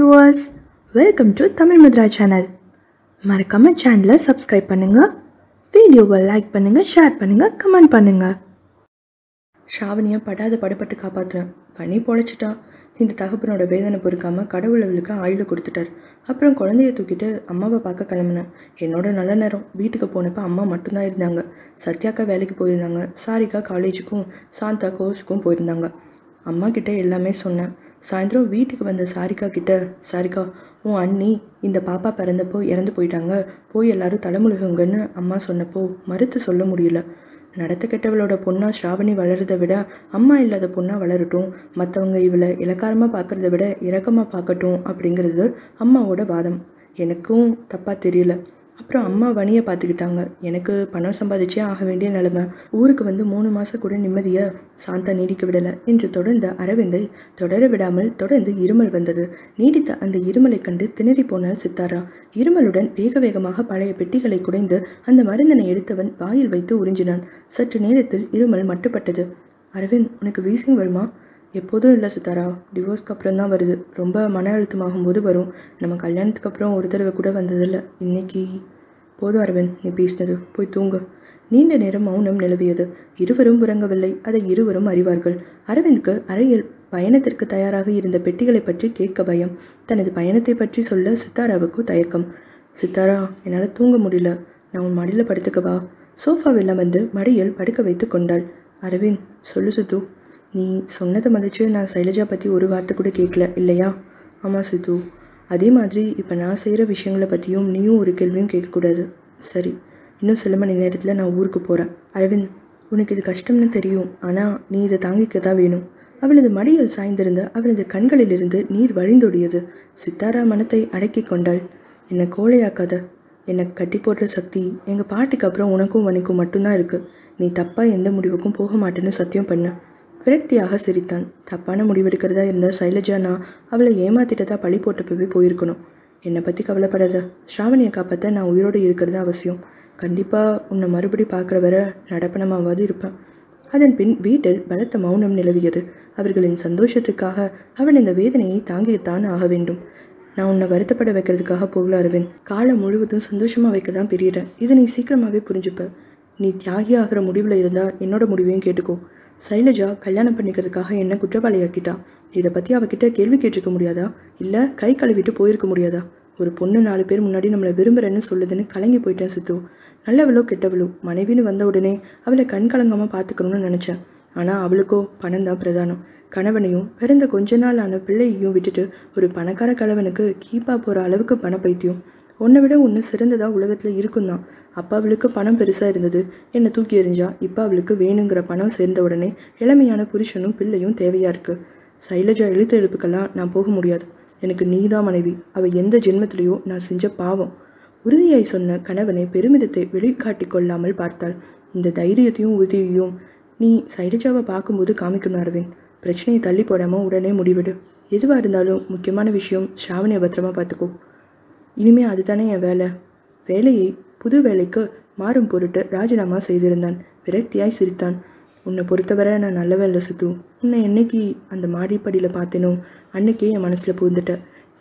Viewers welcome to Tamil Mudra channel மறக்காம சேனலை subscribe பண்ணுங்க. வீடியோவை லைக் பண்ணுங்க ஷேர் பண்ணுங்க கமெண்ட் பண்ணுங்க. ஷாவனியை படாத படுபட்டு காப்பாற்றுறேன் பண்ணி பொழைச்சிட்டான். இந்த தகப்பனோட வேதனை பொறுக்காம கடவுள் அவளுக்கு ஆயுள கொடுத்துட்டார். அப்புறம் குழந்தைய தூக்கிட்டு அம்மாவை பார்க்க கிளம்புனேன். என்னோட நல்ல நேரம். வீட்டுக்கு போனப்போ அம்மா மட்டும்தான் இருந்தாங்க. சத்யாக்கா வேலைக்கு போயிருந்தாங்க. சாரிக்கா காலேஜுக்கும் சாந்தா கோர்ஸுக்கும் போயிருந்தாங்க. அம்மா கிட்ட எல்லாமே சொன்னேன். சாயந்தரம் வீட்டுக்கு வந்த சாரிகா கிட்ட சாரிகா உன் அண்ணி இந்த பாப்பா பிறந்தப்போ இறந்து போயிட்டாங்க. போய் எல்லாரும் தலைமுழுகுங்கன்னு அம்மா சொன்னப்போ மறுத்து சொல்ல முடியல. நடத்த கெட்டவளோட பொண்ணா ஸ்ராவணி வளர்றதை விட அம்மா இல்லாத பொண்ணா வளரட்டும். மற்றவங்க இவளை இலக்காரமாக பார்க்கறத விட இரக்கமாக பார்க்கட்டும் அப்படிங்கிறது அம்மாவோட வாதம். எனக்கும் தப்பாக தெரியல. அப்புறம் அம்மா வணியை பார்த்துக்கிட்டாங்க. எனக்கு பணம் சம்பாதிச்சே ஆக வேண்டிய நிலைமை. ஊருக்கு வந்து மூணு மாதம் கூட நிம்மதியை சாந்தா நீடிக்க விடலை என்று தொடர்ந்த அரவிந்தை தொடர விடாமல் தொடர்ந்து இருமல் வந்தது. நீடித்த அந்த இருமலை கண்டு திணறி போனால் சித்தாரா. இருமலுடன் வேக வேகமாக பழைய பெட்டிகளை குடைந்து அந்த மருந்தினை எடுத்தவன் வாயில் வைத்து உறிஞ்சினான். சற்று நேரத்தில் இருமல் மட்டுப்பட்டது. அரவிந்த் உனக்கு வீசிங் வருமா? எப்போதும் இல்லை சித்தாரா டிவோர்ஸ்க்கு அப்புறம் தான் வருது. ரொம்ப மன அழுத்தமாகும் போது வரும். நம்ம கல்யாணத்துக்கு அப்புறம் ஒரு தடவை கூட வந்ததில்லை. இன்னைக்கு போதும் அரவிந்த் நீ பேசினது. போய் தூங்கு. நீண்ட நேரம் மௌனம் நிலவியது. இருவரும் உறங்கவில்லை. அதை இருவரும் அறிவார்கள். அரவிந்த்க்கு அறையில் பயணத்திற்கு தயாராக இருந்த பெட்டிகளை பற்றி கேட்க பயம். தனது பயணத்தை பற்றி சொல்ல சித்தாராவுக்கு தயக்கம். சித்தாரா என்னால் தூங்க முடியல. நான் உன் மடியில் படுத்துக்கவா சோஃபாவில் வந்து மடியில் படுக்க வைத்து கொண்டாள். அரவிந்த் சொல்லு சித்து. நீ சொன்னதை மதிச்சு நான் சைலஜா பற்றி ஒரு வார்த்தை கூட கேட்கல இல்லையா? ஆமாம் சித்து. அதே மாதிரி இப்போ நான் செய்கிற விஷயங்களை பற்றியும் நீயும் ஒரு கேள்வியும் கேட்கக்கூடாது. சரி இன்னும் சில மணி நேரத்தில் நான் ஊருக்கு போகிறேன் அரவிந்த் உனக்கு இது கஷ்டம்னு தெரியும். ஆனால் நீ இதை தாங்கிக்க தான் வேணும். அவளது மடியில் சாய்ந்திருந்த அவளது கண்களிலிருந்து நீர் வழிந்தோடியது. சித்தாரா மனத்தை அடக்கி கொண்டாள். என்னை கோழையாக்காத. என்னை கட்டி போடுற சக்தி எங்கள் பாட்டிக்கு அப்புறம் உனக்கும் உனக்கும் மட்டும்தான் இருக்குது நீ தப்பாக எந்த முடிவுக்கும் போக மாட்டேன்னு சத்தியம் பண்ண. விரக்தியாக சிரித்தான். தப்பான முடிவெடுக்கிறதா இருந்தால் சைலஜா நான் அவளை ஏமாத்திட்டதா பழி போட்டப்பவே போயிருக்கணும். என்னை பற்றி கவலைப்படாத. ஸ்ராவணியை காப்பாற்ற நான் உயிரோடு இருக்கிறது அவசியம். கண்டிப்பாக உன்னை மறுபடி பார்க்குற வர நடப்பணமாவது இருப்பேன். அதன் பின் வீட்டில் பலத்த மௌனம் நிலவியது. அவர்களின் சந்தோஷத்துக்காக அவன் இந்த வேதனையை தாங்கித்தான் ஆக வேண்டும். நான் உன்னை வருத்தப்பட வைக்கிறதுக்காக போகல அரவிந்த். காலம் முழுவதும் சந்தோஷமாக வைக்க தான் பிரியறேன். இதை நீ சீக்கிரமாகவே புரிஞ்சுப்ப. நீ தியாகி ஆகிற முடிவில் இருந்தால் என்னோட முடிவையும் கேட்டுக்கோ. சைலஜா கல்யாணம் பண்ணிக்கிறதுக்காக என்ன குற்றவாளியாக்கிட்டா? இதை பற்றி அவகிட்ட கேள்வி கேட்டிருக்க முடியாதா? இல்லை கை கழுவிட்டு போயிருக்க முடியாதா? ஒரு பொண்ணு நாலு பேர் முன்னாடி நம்மளை விரும்புகிறேன்னு சொல்லுதுன்னு கலங்கி போயிட்டேன் சித்து. நல்லவளோ கெட்டவளோ மனைவின்னு வந்த உடனே அவளை கண் கலங்காமல் பார்த்துக்கணும்னு நினச்சேன். ஆனால் அவளுக்கோ பணம் தான் பிரதானம். கணவனையும் பிறந்த கொஞ்ச நாள் ஆன பிள்ளையையும் விட்டுட்டு ஒரு பணக்கார கணவனுக்கு கீப்பா போகிற அளவுக்கு பண பைத்தியம் உன்னை விட ஒன்று சிறந்ததாக உலகத்தில் இருக்கும் தான் அப்போ அவளுக்கு பணம் பெருசாக இருந்தது. என்னை தூக்கி எறிஞ்சா? இப்போ அவளுக்கு வேணுங்கிற பணம் சேர்ந்த உடனே இளமையான புருஷனும் பிள்ளையும் தேவையாக இருக்குது சைலஜா எழுத்து எழுப்புக்கெல்லாம் நான் போக முடியாது. எனக்கு நீதான் மனைவி. அவள் எந்த ஜென்மத்திலேயோ நான் செஞ்ச பாவம். உறுதியாய் சொன்ன கணவனை பெருமிதத்தை வெளிக்காட்டி கொள்ளாமல் பார்த்தாள். இந்த தைரியத்தையும் உறுதியையும் நீ சைலஜாவை பார்க்கும்போது காமிக்கணும் அரவிந்த். பிரச்சனையை தள்ளி போடாமல் உடனே முடிவிடு. எதுவாக இருந்தாலும் முக்கியமான விஷயம் ஸ்ராவணியை பத்திரமா பார்த்துக்கோ. இனிமே அதுதானே என் வேலை. வேலையை புது வேலைக்கு மாறும் பொருட்டு ராஜினாமா செய்திருந்தான். விரக்தியாய் சிரித்தான். உன்னை பொறுத்தவரை நான் நல்லவன் இல்லை சித்து. உன்னை என்னைக்கு அந்த மாடிப்படியில் பார்த்தேனோ அன்னைக்கே என் மனசில் பூந்துட்ட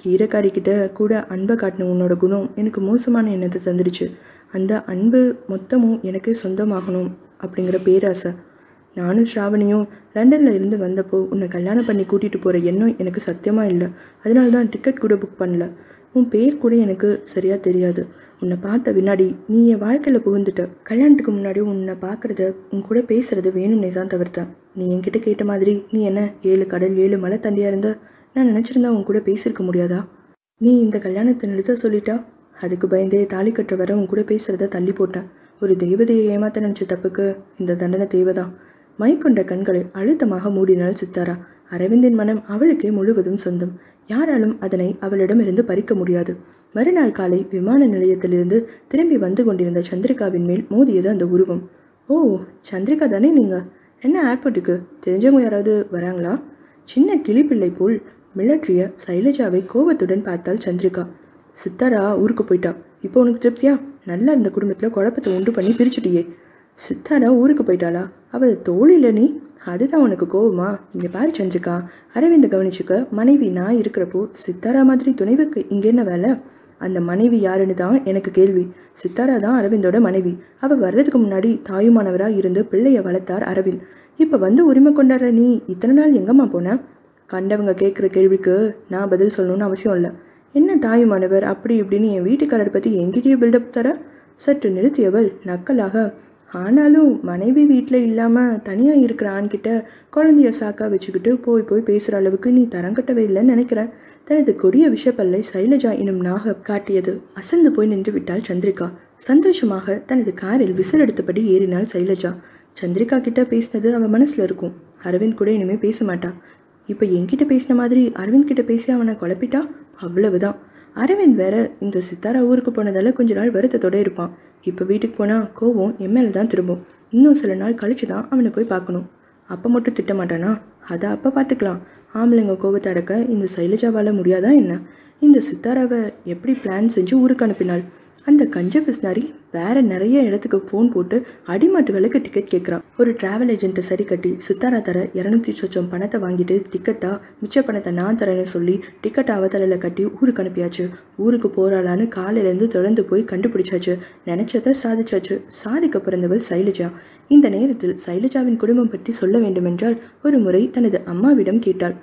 கீரைக்காரிக்கிட்ட கூட அன்பை காட்டின உன்னோட குணம் எனக்கு மோசமான எண்ணத்தை தந்துடுச்சு. அந்த அன்பு மொத்தமும் எனக்கே சொந்தமாகணும் அப்படிங்கிற பேராசை. நானும் ஸ்ராவணியும் லண்டனில் இருந்து வந்தப்போ உன்னை கல்யாணம் பண்ணி கூட்டிகிட்டு போகிற எண்ணம் எனக்கு சத்தியமாக இல்லை. அதனால தான் டிக்கெட் கூட புக் பண்ணல. உன் பேர் கூட எனக்கு சரியாக தெரியாது. உன்னை பார்த்த பின்னாடி நீ என் வாழ்க்கையில் புகுந்துட்ட. கல்யாணத்துக்கு முன்னாடி உன்னை பார்க்குறத உன் கூட பேசுறது வேணும்னே தான் தவிர்த்தேன். நீ என்கிட்ட கேட்ட மாதிரி நீ என்ன ஏழு கடல் ஏழு மலை தண்டியாக இருந்த? நான் நினச்சிருந்தா உன் கூட பேசியிருக்க முடியாதா? நீ இந்த கல்யாணத்தை நிறுத்த சொல்லிட்டா? அதுக்கு பயந்தே தாலி கட்டுற வர உன் கூட பேசுகிறத தள்ளி போட்டேன். ஒரு தெய்வதையை ஏமாத்த நினச்ச தப்புக்கு இந்த தண்டனை தேவைதான். மைக்கொண்ட கண்களை அழுத்தமாக மூடினால் சித்தாரா அரவிந்தின் மனம் அவளுக்கே முழுவதும் சொந்தம். யாராலும் அதனை அவளிடமிருந்து பறிக்க முடியாது. மறுநாள் காலை விமான நிலையத்திலிருந்து திரும்பி வந்து கொண்டிருந்த சந்திரிகாவின் மேல் மோதியது அந்த உருவம். ஓ சந்திரிகா தானே நீங்கள் என்ன ஏர்போர்ட்டுக்கு? தெரிஞ்சவங்க யாராவது வராங்களா? சின்ன கிளிப்பிள்ளை போல் மிளற்றிய சைலஜாவை கோபத்துடன் பார்த்தாள் சந்திரிகா. சித்தாரா ஊருக்கு போயிட்டா. இப்போ உனக்கு திருப்தியா? நல்லா இருந்த குடும்பத்தில் குழப்பத்தை உண்டு பண்ணி பிரிச்சுட்டியே. சித்தாரா ஊருக்கு போயிட்டாளா? அவள் தோழில நீ? அதுதான் உனக்கு கோவமா? இங்கே பாரு சந்திரிகா. அரவிந்த் கவனிச்சுக்க மனைவி நான் இருக்கிறப்போ சித்தாரா மாதிரி துணைவுக்கு இங்கே என்ன வேலை? அந்த மனைவி யாருன்னு தான் எனக்கு கேள்வி. சித்தாரா தான் அரவிந்தோட மனைவி. அவள் வர்றதுக்கு முன்னாடி தாயுமானவராக இருந்து பிள்ளைய வளர்த்தார் அரவிந்த். இப்போ வந்து உரிமை கொண்டாடுற நீ இத்தனை நாள் எங்கம்மா போன? கண்டவங்க கேட்குற கேள்விக்கு நான் பதில் சொல்லணும்னு அவசியம் இல்லை. என்ன தாயுமானவர் அப்படி இப்படின்னு என் வீட்டுக்காரரை பற்றி என்கிட்டயே பில்டப் தர? சற்று நிறுத்தியவள் நக்கலாக ஆனாலும் மனைவி வீட்டில் இல்லாமல் தனியாக இருக்கிற ஆண்கிட்ட குழந்தைய சாக்கா வச்சுக்கிட்டு போய் போய் பேசுகிற அளவுக்கு நீ தரங்கட்டவே இல்லைன்னு நினைக்கிறேன் தனது கொடிய விஷப்பல்லை சைலஜா எனும் நாக காட்டியது. அசந்து போய் நின்று விட்டாள் சந்திரிகா. சந்தோஷமாக தனது காரில் விசில் எடுத்தபடி ஏறினாள் சைலஜா. சந்திரிகா கிட்ட பேசினது அவன் மனசில் இருக்கும். அரவிந்த் கூட இனிமேல் பேச மாட்டான் இப்போ என்கிட்ட பேசின மாதிரி அரவிந்த் கிட்ட பேசி அவனை குழப்பிட்டா? அவ்வளவுதான். அரவிந்த் வேற இந்த சித்தாரா ஊருக்கு போனதால கொஞ்ச நாள் வருத்தத்தோட இருப்பான். இப்போ வீட்டுக்கு போனால் கோவம் எம்எல் தான் திரும்பும். இன்னும் சில நாள் கழிச்சு தான் அவனை போய் பார்க்கணும். அப்போ மட்டும் திட்ட மாட்டானா? அதை அப்போ பார்த்துக்கலாம் ஆம்பளைங்க கோவத்தை அடக்க இந்த சைலஜாவால் முடியாதா என்ன? இந்த சித்தாராவை எப்படி பிளான் செஞ்சு ஊருக்கு அனுப்பினாள்? அந்த கஞ்ச பிஸ்னாரி வேற நிறைய இடத்துக்கு ஃபோன் போட்டு அடிமாட்டு விலைக்கு டிக்கெட் கேட்குறான். ஒரு டிராவல் ஏஜென்ட்டை சரி கட்டி சித்தாரா தர இரநூத்தி சொச்சம் பணத்தை வாங்கிட்டு டிக்கெட்டா மிச்ச பணத்தை நான் தரேன்னு சொல்லி டிக்கெட் அவதலையில் கட்டி ஊருக்கு அனுப்பியாச்சு. ஊருக்கு போகிறாளான்னு காலையிலேருந்து தொடர்ந்து போய் கண்டுபிடிச்சாச்சு. நினச்சதை சாதிச்சாச்சு. சாதிக்க பிறந்தவள் சைலஜா. இந்த நேரத்தில் சைலஜாவின் குடும்பம் பற்றி சொல்ல வேண்டுமென்றால் ஒரு முறை தனது அம்மாவிடம் கேட்டாள்.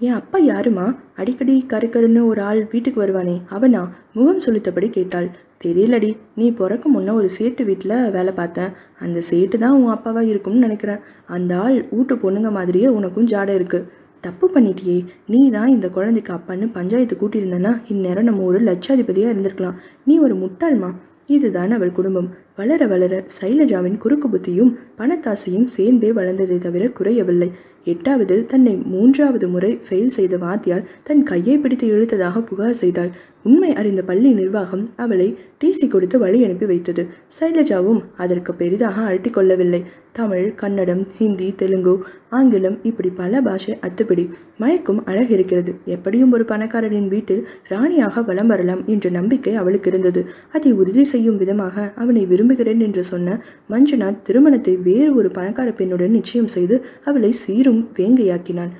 என் அப்பா யாருமா? அடிக்கடி கருக்கருன்னு ஒரு ஆள் வீட்டுக்கு வருவானே அவனா? முகம் சொலுத்தபடி கேட்டாள். தெரியலடி. நீ பிறக்க முன்ன ஒரு சேட்டு வீட்டில் வேலை பார்த்தேன். அந்த சேட்டு தான் உன் அப்பாவாக இருக்கும்னு நினைக்கிறேன். அந்த ஆள் வீட்டு பொண்ணுங்க மாதிரியே உனக்கும் ஜாடை இருக்குது தப்பு பண்ணிட்டியே. நீ தான் இந்த குழந்தைக்கு அப்பான்னு பஞ்சாயத்து கூட்டியிருந்தனா இந்நேரம் நம்ம ஒரு லட்சாதிபதியாக இருந்திருக்கலாம். நீ ஒரு முட்டாள்மா? இதுதான் அவள் குடும்பம். வளர வளர சைலஜாவின் குறுக்கு புத்தியும் பணத்தாசையும் சேர்ந்தே வளர்ந்ததை தவிர குறையவில்லை. எட்டாவதில் தன்னை மூன்றாவது முறை ஃபெயில் செய்த வாத்தியார் தன் கையை பிடித்து இழுத்ததாக புகார் செய்தாள். உண்மை அறிந்த பள்ளி நிர்வாகம் அவளை டிசி கொடுத்து வழி அனுப்பி வைத்தது. சைலஜாவும் அதற்கு பெரிதாக அழட்டிக் கொள்ளவில்லை. தமிழ் கன்னடம் ஹிந்தி தெலுங்கு ஆங்கிலம் இப்படி பல பாஷை அத்துப்பிடி. மயக்கும் அழகிருக்கிறது எப்படியும் ஒரு பணக்காரரின் வீட்டில் ராணியாக வலம் வரலாம் என்ற நம்பிக்கை அவளுக்கு இருந்தது. அதை உறுதி செய்யும் விதமாக அவனை விரும்புகிறேன் என்று சொன்ன மஞ்சுநாத் திருமணத்தை வேறு ஒரு பணக்கார பெண்ணுடன் நிச்சயம் செய்து அவளை சீரும் வேங்கையாக்கினான்.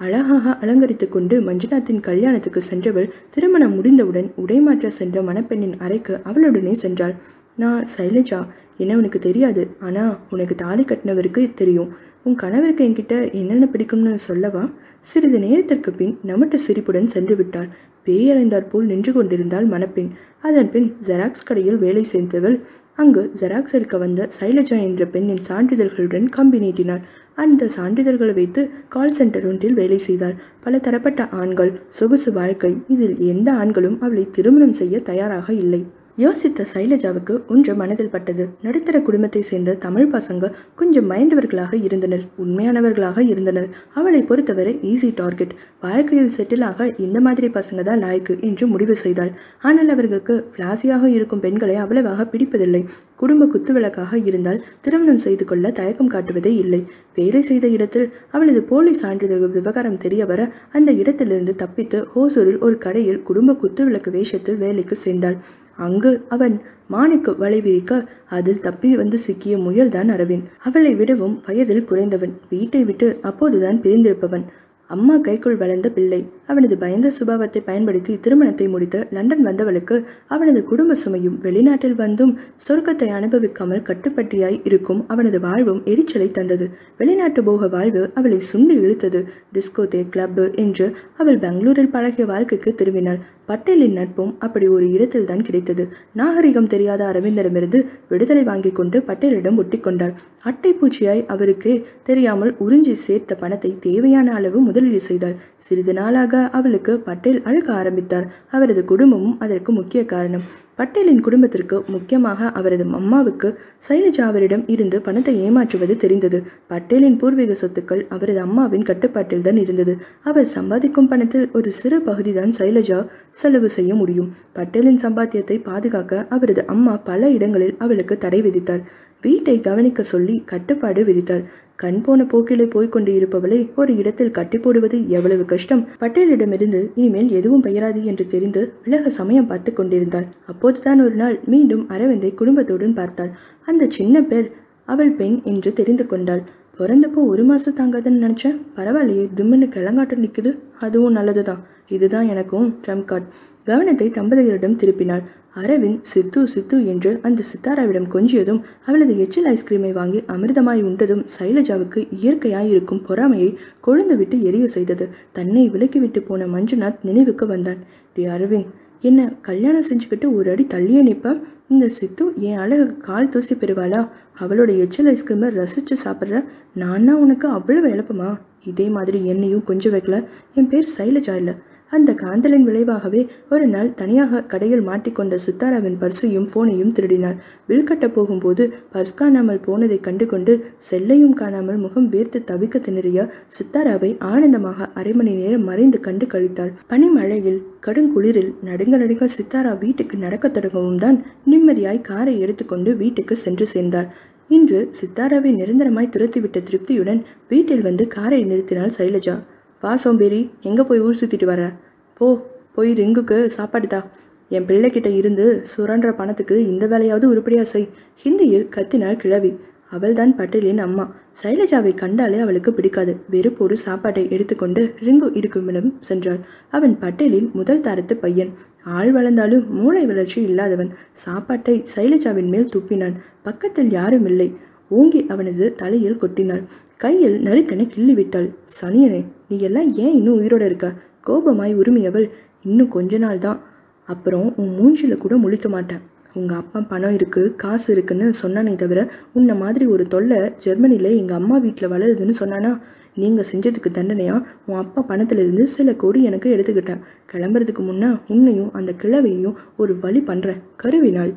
அழகாக அலங்கரித்து கொண்டு மஞ்சுநாத்தின் கல்யாணத்துக்கு சென்றவள் திருமணம் முடிந்தவுடன் உடைமாற்ற சென்ற மணப்பெண்ணின் அறைக்கு அவளுடனே சென்றாள். நான் சைலஜா என்ன உனக்கு தெரியாது? ஆனால் உனக்கு தாலி கட்டினவருக்கு தெரியும். உன் கணவருக்கு என்கிட்ட என்னென்ன பிடிக்கும்னு சொல்லவா? சிறிது நேரத்திற்கு பின் நமட்டு சிரிப்புடன் சென்று விட்டாள். பேயறைந்தாற்போல் நின்று கொண்டிருந்தாள் மணப்பெண். அதன் பின் ஜெராக்ஸ் கடையில் வேலை சேர்ந்தவள் அங்கு ஜெராக்ஸ் எடுக்க வந்த சைலஜா என்ற பெண்ணின் சான்றிதழ்களுடன் கம்பி நீட்டினார் அந்த சான்றிதழ்களை வைத்து கால் சென்டர் ஒன்றில் வேலை செய்தார் பல தரப்பட்ட ஆண்கள் சொகுசு வாழ்க்கை. இதில் எந்த ஆண்களும் அவளை திருமணம் செய்ய தயாராக இல்லை. யோசித்த சைலஜாவுக்கு ஒன்று மனதில் பட்டது. நடுத்தர குடும்பத்தை சேர்ந்த தமிழ் பசங்க கொஞ்சம் பயந்தவர்களாக இருந்தனர். உண்மையானவர்களாக இருந்தனர். அவளை பொறுத்தவரை ஈஸி டார்கெட் வாழ்க்கையில் செட்டில் ஆக இந்த மாதிரி பசங்க தான் லாய்க்கு என்று முடிவு செய்தாள். ஆனால் அவர்களுக்கு பிளாசியாக இருக்கும் பெண்களை அவ்வளவாக பிடிப்பதில்லை. குடும்ப குத்துவிளக்காக இருந்தால் திருமணம் செய்து கொள்ள தயக்கம் காட்டுவதே இல்லை. வேலை செய்த இடத்தில் அவளது போலி சான்றிதழ் விவகாரம் தெரிய வர அந்த இடத்திலிருந்து தப்பித்து ஹோசூரில் ஒரு கடையில் குடும்ப குத்துவிளக்கு வேஷத்தில் வேலைக்கு சேர்ந்தாள். அங்கு அவன் மானுக்கு வலை விரிக்க அதில் தப்பி வந்து சிக்கிய முயல்தான் அரவிந்த். அவளை விடவும் வயதில் குறைந்தவன். வீட்டை விட்டு அப்போதுதான் பிரிந்திருப்பவன். அம்மா கைக்குள் வளர்ந்த பிள்ளை. அவனது பயந்த சுபாவத்தை பயன்படுத்தி திருமணத்தை முடித்து லண்டன் வந்தவளுக்கு அவனது குடும்ப சுமையும் வெளிநாட்டில் வந்தும் சொர்க்கத்தை அனுபவிக்காமல் கட்டுப்பட்டியாய் இருக்கும் அவனது வாழ்வும் எரிச்சலை தந்தது. வெளிநாட்டு போக வாழ்வு அவளை சுண்டி இழுத்தது. டிஸ்கோதே கிளப்பு என்று அவள் பெங்களூரில் பழகிய வாழ்க்கைக்கு திரும்பினாள். பட்டேலின் நட்பும் அப்படி ஒரு இடத்தில் தான் கிடைத்தது. நாகரிகம் தெரியாத அரவிந்தரிடமிருந்து விடுதலை வாங்கி கொண்டு பட்டேலிடம் ஒட்டிக்கொண்டாள் அட்டைப்பூச்சியாய் அவருக்கு தெரியாமல் உறிஞ்சி சேர்த்த பணத்தை தேவையான அளவு முதலீடு செய்தாள். சிறிது நாளாக அவளுக்கு பட்டேல் அழுக ஆரம்பித்தார். அவரது குடும்பமும் அதற்கு முக்கிய காரணம். பட்டேலின் குடும்பத்திற்கு முக்கியமாக அவரது அம்மாவுக்கு சைலஜா அவரிடம் இருந்து பணத்தை ஏமாற்றுவது தெரிந்தது. பட்டேலின் பூர்வீக சொத்துக்கள் அவரது அம்மாவின் கட்டுப்பாட்டில் தான் இருந்தது. அவர் சம்பாதிக்கும் பணத்தில் ஒரு சிறு பகுதிதான் சைலஜா செலவு செய்ய முடியும். பட்டேலின் சம்பாத்தியத்தை பாதுகாக்க அவரது அம்மா பல இடங்களில் அவளுக்கு தடை விதித்தார். வீட்டை கவனிக்க சொல்லி கட்டுப்பாடு விதித்தார். கண் போன போக்கிலே போய்க் கொண்டு இருப்பவளை ஒரு இடத்தில் கட்டி போடுவது எவ்வளவு கஷ்டம். பட்டேலிடமிருந்து இனிமேல் எதுவும் பெயராது என்று தெரிந்து விலக சமயம் பார்த்து கொண்டிருந்தாள். அப்போதுதான் ஒரு நாள் மீண்டும் அரவிந்தை குடும்பத்துடன் பார்த்தாள். அந்த சின்ன பேர் அவள் பெண் என்று தெரிந்து கொண்டாள். பிறந்தப்போ ஒரு மாதம் தாங்காதுன்னு நினச்சேன். பரவாயில்லையே திம்முன்னு கிளங்காட்டம் நிற்குது அதுவும் நல்லது தான் இதுதான் எனக்கும் ட்ரம்ப் கார்டு. கவனத்தை தம்பதியரிடம் திருப்பினாள். அரவிந்த் சித்து சித்து என்று அந்த சித்தாராவிடம் கொஞ்சியதும் அவளது எச்சில் ஐஸ்கிரீமை வாங்கி அமிர்தமாய் உண்டதும் சைலஜாவுக்கு இயற்கையாய் இருக்கும் பொறாமையை கொழுந்து விட்டு எரிய செய்தது. தன்னை விலக்கிவிட்டு போன மஞ்சுநாத் நினைவுக்கு வந்தான். டி அரவிந்த் என்ன கல்யாணம் செஞ்சுக்கிட்டு ஒரு அடி தள்ளியே நிற்ப இந்த சித்து என் அழகு கால் தூசி பெறுவாளா? அவளோட எச்சல் ஐஸ்கிரீமை ரசித்து சாப்பிட்ற? நானா உனக்கு அவ்வளவு இழப்பமா? இதே மாதிரி என்னையும் கொஞ்சம் வைக்கல. என் பேர் சைலஜா இல்லை. அந்த காந்தலின் விளைவாகவே ஒரு நாள் தனியாக கடையில் மாட்டிக்கொண்ட சித்தாராவின் பர்ஸையும் போனையும் திருடினாள். வில் கட்ட போகும்போது பர்ஸ் காணாமல் போனதை கண்டுகொண்டு செல்லையும் காணாமல் முகம் வேர்த்து தவிக்க திணறிய சித்தாராவை ஆனந்தமாக அரை மணி நேரம் மறைந்து கண்டு கழித்தாள். பனிமழையில் கடுங்குளிரில் நடுங்க நடுங்க சித்தாரா வீட்டுக்கு நடக்கத் தொடங்கவும் தான் நிம்மதியாய் காரை எடுத்துக்கொண்டு வீட்டுக்கு சென்று சேர்ந்தாள். இன்று சித்தாராவை நிரந்தரமாய் துரத்திவிட்ட திருப்தியுடன் வீட்டில் வந்து காரை நிறுத்தினாள் சைலஜா. வா சோம்பேறி எங்கே போய் ஊர் சுற்றிட்டு வர போ போய் ரிங்குக்கு சாப்பாடு தா. என் பிள்ளைக்கிட்ட இருந்து சுரன்ற பணத்துக்கு இந்த வேலையாவது உருப்படியா செய். ஹிந்தியில் கத்தினாள் கிழவி. அவள்தான் பட்டேலின் அம்மா. சைலஜாவை கண்டாலே அவளுக்கு பிடிக்காது. வெறுப்போடு சாப்பாட்டை எடுத்துக்கொண்டு ரிங்கு இருக்குமிடம் சென்றாள். அவன் பட்டேலின் முதல் தரத்து பையன். ஆள் வளர்ந்தாலும் மூளை வளர்ச்சி இல்லாதவன். சாப்பாட்டை சைலஜாவின் மேல் துப்பினான். பக்கத்தில் யாரும் இல்லை. ஓங்கி அவனது தலையில் கொட்டினாள். கையில் நறுக்கென கிள்ளி விட்டாள் சனியனே நீ எல்லாம் ஏன் இன்னும் உயிரோட இருக்க? கோபமாய் உரிமையவள் இன்னும் கொஞ்ச நாள் தான். அப்புறம் உன் மூஞ்சில கூட முழிக்க மாட்டேன். உங்கள் அப்பா பணம் இருக்குது காசு இருக்குன்னு சொன்னானே தவிர உன்னை மாதிரி ஒரு தொல்லை ஜெர்மனியில் எங்கள் அம்மா வீட்டில் வளருதுன்னு சொன்னானா? நீங்கள் செஞ்சதுக்கு தண்டனையா? உன் அப்பா பணத்திலிருந்து சில கோடி எனக்கு எடுத்துக்கிட்டேன். கிளம்புறதுக்கு முன்னே உன்னையும் அந்த கிழவையும் ஒரு வழி பண்ணுறேன் கருவினாள்